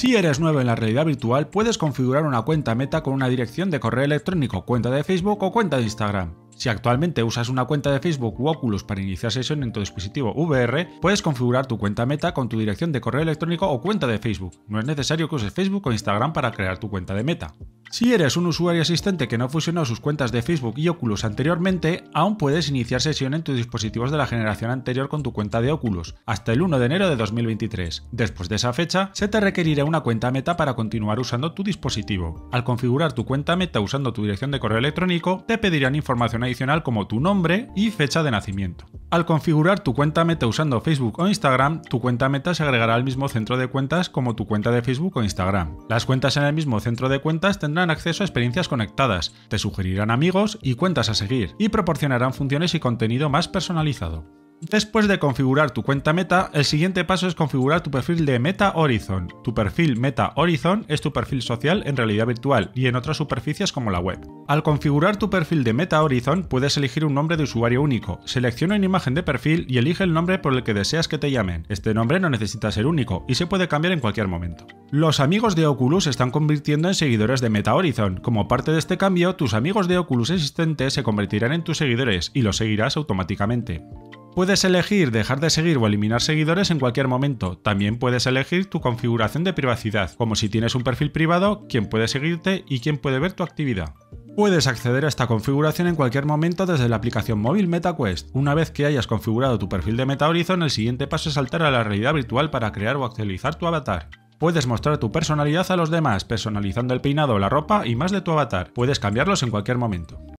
Si eres nuevo en la realidad virtual, puedes configurar una cuenta Meta con una dirección de correo electrónico, cuenta de Facebook o cuenta de Instagram. Si actualmente usas una cuenta de Facebook u Oculus para iniciar sesión en tu dispositivo VR, puedes configurar tu cuenta Meta con tu dirección de correo electrónico o cuenta de Facebook. No es necesario que uses Facebook o Instagram para crear tu cuenta de Meta. Si eres un usuario asistente que no fusionó sus cuentas de Facebook y Oculus anteriormente, aún puedes iniciar sesión en tus dispositivos de la generación anterior con tu cuenta de Oculus, hasta el 1 de enero de 2023. Después de esa fecha, se te requerirá una cuenta Meta para continuar usando tu dispositivo. Al configurar tu cuenta Meta usando tu dirección de correo electrónico, te pedirán información adicional como tu nombre y fecha de nacimiento. Al configurar tu cuenta Meta usando Facebook o Instagram, tu cuenta Meta se agregará al mismo centro de cuentas como tu cuenta de Facebook o Instagram. Las cuentas en el mismo centro de cuentas tendrán acceso a experiencias conectadas, te sugerirán amigos y cuentas a seguir, y proporcionarán funciones y contenido más personalizado. Después de configurar tu cuenta Meta, el siguiente paso es configurar tu perfil de Meta Horizon. Tu perfil Meta Horizon es tu perfil social en realidad virtual y en otras superficies como la web. Al configurar tu perfil de Meta Horizon, puedes elegir un nombre de usuario único. Selecciona una imagen de perfil y elige el nombre por el que deseas que te llamen. Este nombre no necesita ser único y se puede cambiar en cualquier momento. Los amigos de Oculus están convirtiendo en seguidores de Meta Horizon. Como parte de este cambio, tus amigos de Oculus existentes se convertirán en tus seguidores y los seguirás automáticamente. Puedes elegir dejar de seguir o eliminar seguidores en cualquier momento. También puedes elegir tu configuración de privacidad, como si tienes un perfil privado, quién puede seguirte y quién puede ver tu actividad. Puedes acceder a esta configuración en cualquier momento desde la aplicación móvil MetaQuest. Una vez que hayas configurado tu perfil de Meta Horizon, el siguiente paso es saltar a la realidad virtual para crear o actualizar tu avatar. Puedes mostrar tu personalidad a los demás, personalizando el peinado la ropa y más de tu avatar. Puedes cambiarlos en cualquier momento.